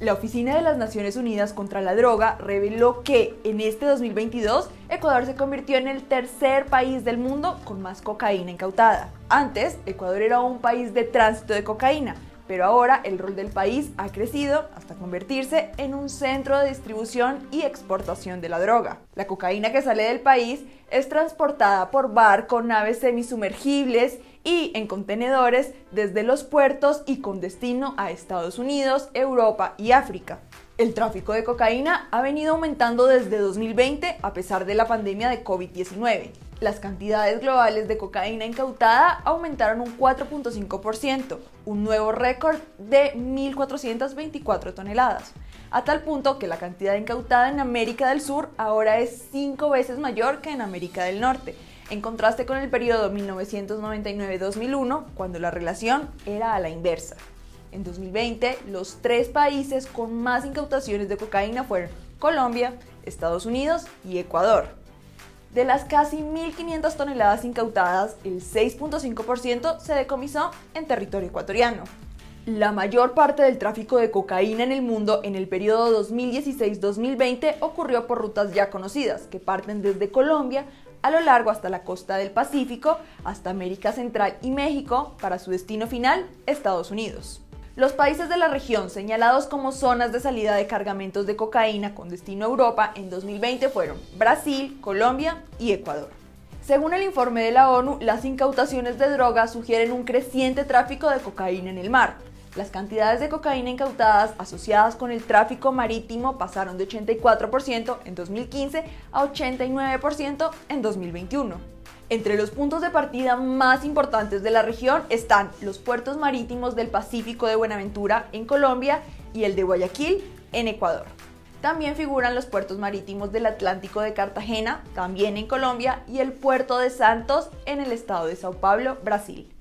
La Oficina de las Naciones Unidas contra la Droga reveló que en este 2022 Ecuador se convirtió en el tercer país del mundo con más cocaína incautada. Antes, Ecuador era un país de tránsito de cocaína, pero ahora el rol del país ha crecido hasta convertirse en un centro de distribución y exportación de la droga. La cocaína que sale del país es transportada por barco, naves semisumergibles y en contenedores desde los puertos y con destino a Estados Unidos, Europa y África. El tráfico de cocaína ha venido aumentando desde 2020 a pesar de la pandemia de COVID-19 las cantidades globales de cocaína incautada aumentaron un 4.5%, un nuevo récord de 1.424 toneladas, a tal punto que la cantidad incautada en América del Sur ahora es cinco veces mayor que en América del Norte, en contraste con el periodo 1999-2001, cuando la relación era a la inversa. En 2020, los tres países con más incautaciones de cocaína fueron Colombia, Estados Unidos y Ecuador. De las casi 1.500 toneladas incautadas, el 6.5% se decomisó en territorio ecuatoriano. La mayor parte del tráfico de cocaína en el mundo en el periodo 2016-2020 ocurrió por rutas ya conocidas, que parten desde Colombia a lo largo hasta la costa del Pacífico, hasta América Central y México, para su destino final, Estados Unidos. Los países de la región señalados como zonas de salida de cargamentos de cocaína con destino a Europa en 2020 fueron Brasil, Colombia y Ecuador. Según el informe de la ONU, las incautaciones de drogas sugieren un creciente tráfico de cocaína en el mar. Las cantidades de cocaína incautadas asociadas con el tráfico marítimo pasaron de 84% en 2015 a 89% en 2021. Entre los puntos de partida más importantes de la región están los puertos marítimos del Pacífico de Buenaventura en Colombia y el de Guayaquil en Ecuador. También figuran los puertos marítimos del Atlántico de Cartagena, también en Colombia, y el puerto de Santos en el estado de Sao Paulo, Brasil.